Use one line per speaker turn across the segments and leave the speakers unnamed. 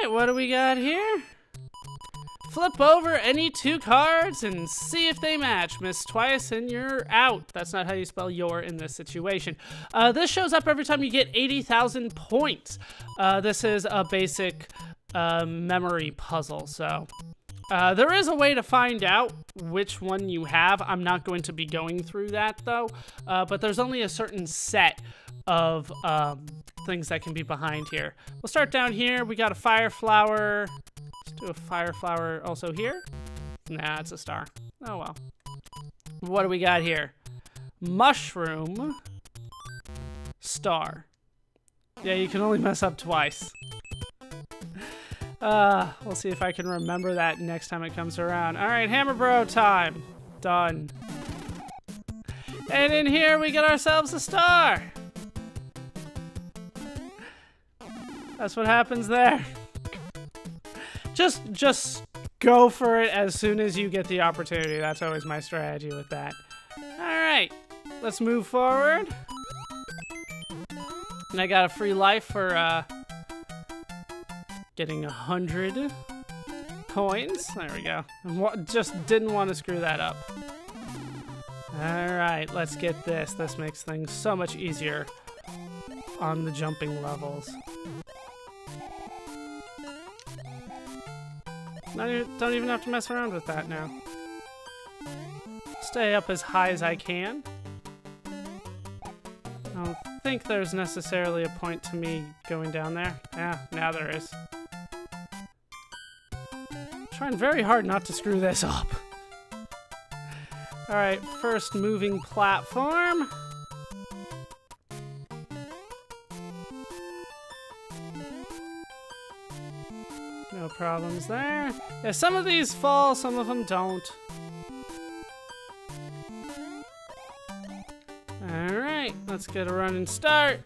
right, what do we got here? Flip over any two cards and see if they match. Miss twice and you're out. That's not how you spell your in this situation. Uh, this shows up every time you get 80,000 points. Uh, this is a basic uh, memory puzzle, so uh, there is a way to find out which one you have. I'm not going to be going through that though, uh, but there's only a certain set of um, things that can be behind here. We'll start down here. We got a fire flower. Let's do a fire flower also here. Nah, it's a star. Oh well. What do we got here? Mushroom. Star. Yeah, you can only mess up twice. Uh, we'll see if I can remember that next time it comes around. All right, Hammer Bro time. Done. And in here, we get ourselves a star. That's what happens there. Just, just go for it as soon as you get the opportunity. That's always my strategy with that. All right, let's move forward. And I got a free life for, uh, getting a hundred coins. There we go. Just didn't want to screw that up. Alright, let's get this. This makes things so much easier on the jumping levels. Don't even have to mess around with that now. Stay up as high as I can. I don't think there's necessarily a point to me going down there. Yeah, now there is. Trying very hard not to screw this up. Alright, first moving platform. No problems there. Yeah, some of these fall, some of them don't. Alright, let's get a running start.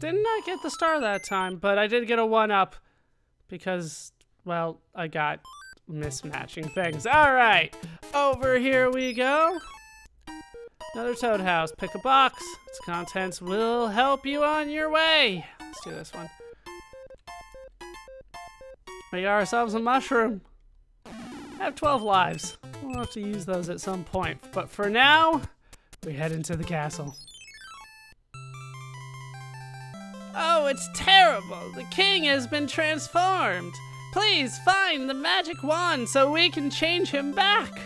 Did not I get the star that time, but I did get a one-up because, well, I got mismatching things. All right, over here we go. Another Toad House. Pick a box. Its contents will help you on your way. Let's do this one. We got ourselves a mushroom. I have 12 lives. We'll have to use those at some point. But for now, we head into the castle. Oh, it's terrible. The king has been transformed. Please find the magic wand so we can change him back.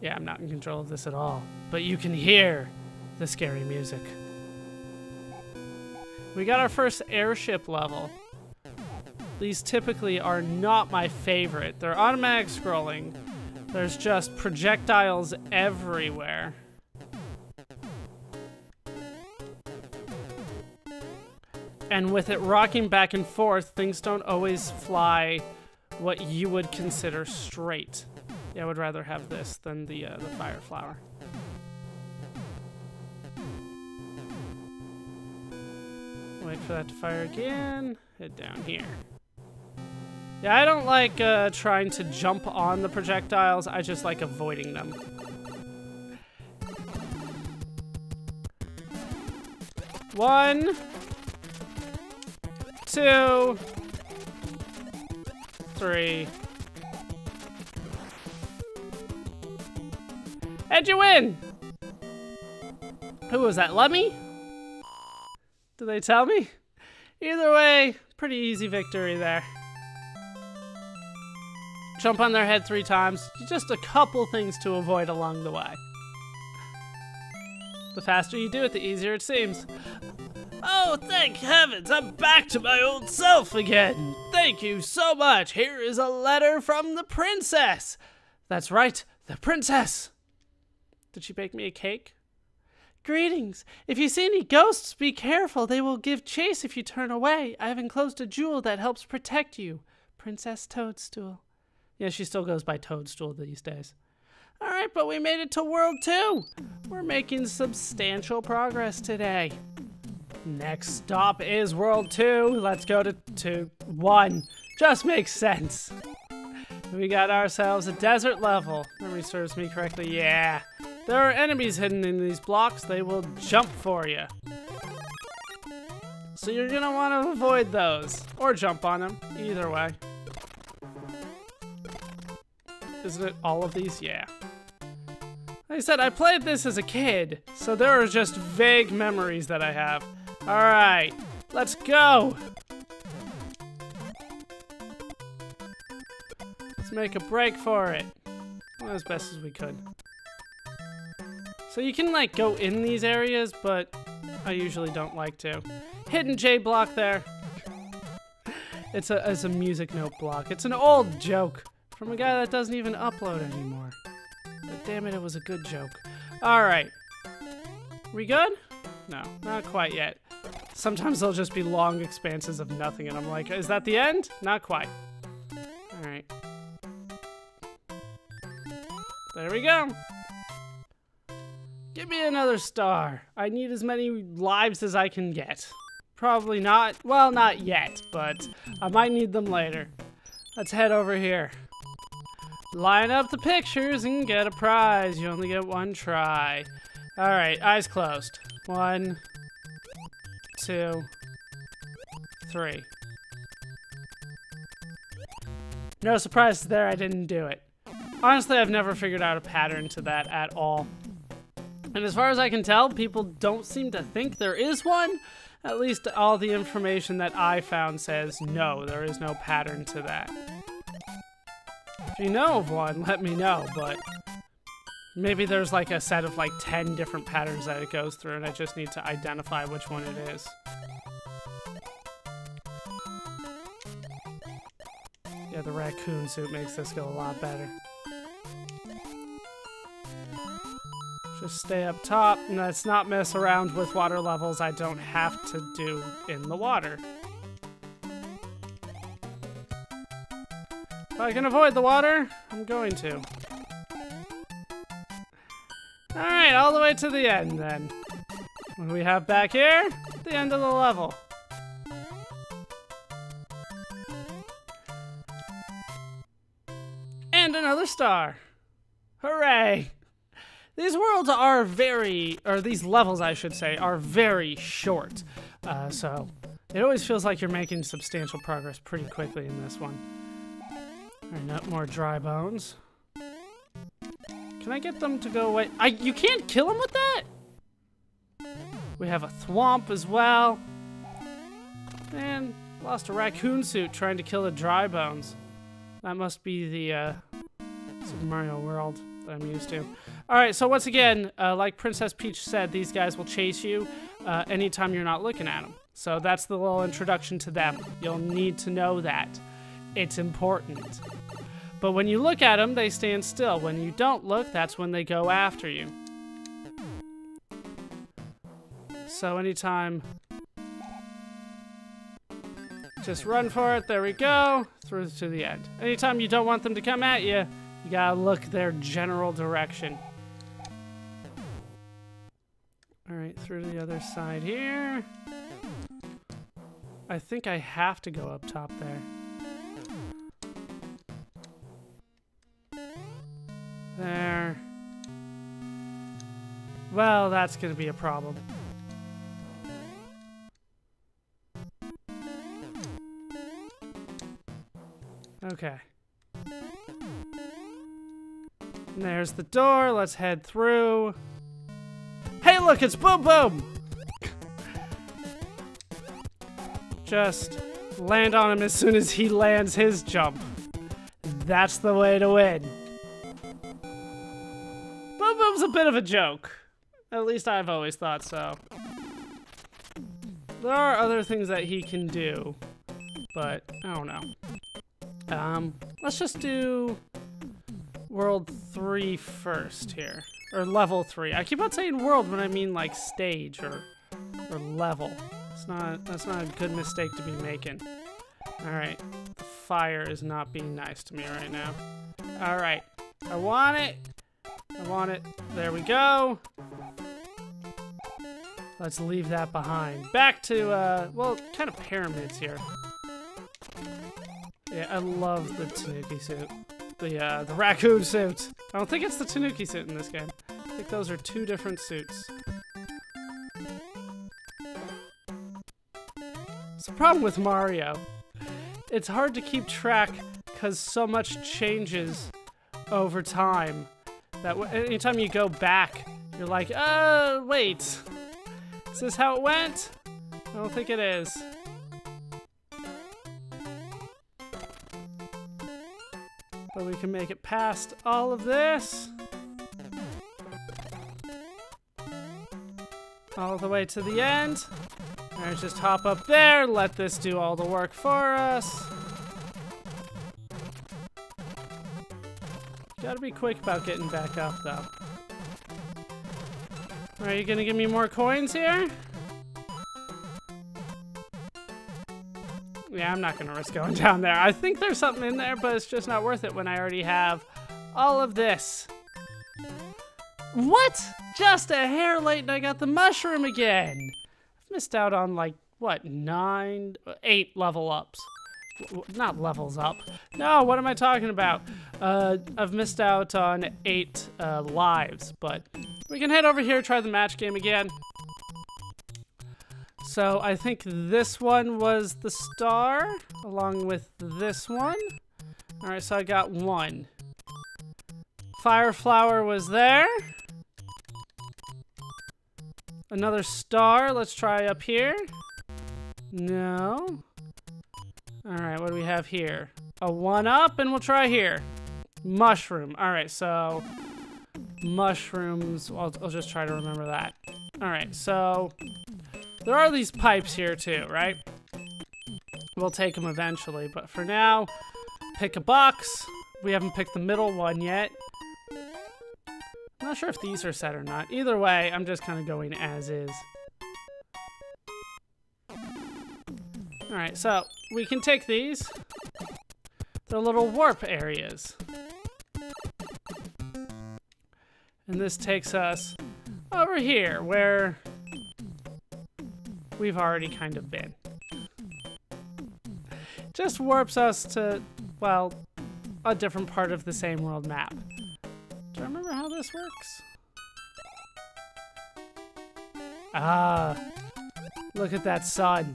Yeah, I'm not in control of this at all. But you can hear the scary music. We got our first airship level. These typically are not my favorite. They're automatic scrolling. There's just projectiles everywhere. And with it rocking back and forth, things don't always fly what you would consider straight. Yeah, I would rather have this than the, uh, the fire flower. Wait for that to fire again. Head down here. Yeah, I don't like uh, trying to jump on the projectiles. I just like avoiding them. One two, three. And you win! Who was that, Lemmy? Did they tell me? Either way, pretty easy victory there. Jump on their head three times. Just a couple things to avoid along the way. The faster you do it, the easier it seems. Oh, thank heavens, I'm back to my old self again. Thank you so much. Here is a letter from the princess. That's right, the princess. Did she bake me a cake? Greetings. If you see any ghosts, be careful. They will give chase if you turn away. I have enclosed a jewel that helps protect you. Princess Toadstool. Yeah, she still goes by Toadstool these days. All right, but we made it to World 2. We're making substantial progress today. Next stop is World 2. Let's go to, to 1. Just makes sense. We got ourselves a desert level. Memory serves me correctly. Yeah. There are enemies hidden in these blocks. They will jump for you. So you're gonna want to avoid those. Or jump on them. Either way. Isn't it all of these? Yeah. Like I said, I played this as a kid, so there are just vague memories that I have. Alright, let's go! Let's make a break for it. Well, as best as we could. So you can, like, go in these areas, but I usually don't like to. Hidden J block there. It's a, it's a music note block. It's an old joke from a guy that doesn't even upload anymore. But damn it, it was a good joke. Alright. We good? No, not quite yet. Sometimes there'll just be long expanses of nothing, and I'm like, is that the end? Not quite. Alright. There we go. Give me another star. I need as many lives as I can get. Probably not. Well, not yet, but I might need them later. Let's head over here. Line up the pictures and get a prize. You only get one try. Alright, eyes closed. One, two, three. No surprises there, I didn't do it. Honestly, I've never figured out a pattern to that at all. And as far as I can tell, people don't seem to think there is one. At least all the information that I found says no, there is no pattern to that. If you know of one, let me know, but maybe there's like a set of like 10 different patterns that it goes through and I just need to identify which one it is. Yeah, the raccoon suit makes this go a lot better. Just stay up top, and let's not mess around with water levels I don't have to do in the water. If I can avoid the water, I'm going to. Alright, all the way to the end then. What do we have back here? The end of the level. And another star. Hooray! These worlds are very, or these levels, I should say, are very short. Uh, so it always feels like you're making substantial progress pretty quickly in this one. Alright, no more dry bones. Can I get them to go away? I, you can't kill them with that? We have a thwomp as well. And lost a raccoon suit trying to kill the dry bones. That must be the uh, Super Mario World that I'm used to. All right, so once again, uh, like Princess Peach said, these guys will chase you uh, anytime you're not looking at them. So that's the little introduction to them. You'll need to know that. It's important. But when you look at them, they stand still. When you don't look, that's when they go after you. So anytime, just run for it. There we go. Through to the end. Anytime you don't want them to come at you, you gotta look their general direction. Alright, through to the other side here. I think I have to go up top there. There. Well, that's gonna be a problem. Okay. There's the door. Let's head through. Hey, look, it's Boom Boom! Just land on him as soon as he lands his jump. That's the way to win. Boom Boom's a bit of a joke. At least I've always thought so. There are other things that he can do, but I don't know. Um, let's just do world three first here. Or level three. I keep on saying world when I mean like stage or or level. It's not that's not a good mistake to be making. Alright. The Fire is not being nice to me right now. Alright. I want it. I want it. There we go. Let's leave that behind. Back to, uh, well, kind of pyramids here. Yeah, I love the Tanuki suit the uh, the raccoon suit. I don't think it's the Tanuki suit in this game. I think those are two different suits. It's the problem with Mario. It's hard to keep track because so much changes over time that anytime you go back, you're like, uh, wait. Is this how it went? I don't think it is. We can make it past all of this. All the way to the end. And just hop up there, let this do all the work for us. Gotta be quick about getting back up, though. Are you gonna give me more coins here? Yeah, I'm not gonna risk going down there. I think there's something in there, but it's just not worth it when I already have all of this. What? Just a hair late and I got the mushroom again. I've missed out on like, what, nine, eight level ups. Not levels up. No, what am I talking about? Uh, I've missed out on eight uh, lives, but we can head over here, try the match game again. So I think this one was the star, along with this one. All right, so I got one. Fire flower was there. Another star. Let's try up here. No. All right, what do we have here? A one up, and we'll try here. Mushroom. All right, so mushrooms. I'll, I'll just try to remember that. All right, so there are these pipes here too, right? We'll take them eventually, but for now, pick a box. We haven't picked the middle one yet. I'm not sure if these are set or not. Either way, I'm just kind of going as is. Alright, so we can take these. They're little warp areas. And this takes us over here, where we've already kind of been. Just warps us to, well, a different part of the same world map. Do I remember how this works? Ah, look at that sun.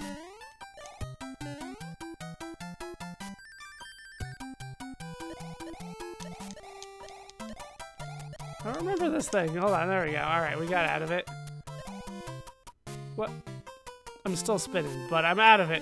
I don't remember this thing. Hold on, there we go. Alright, we got out of it. What? I'm still spinning, but I'm out of it.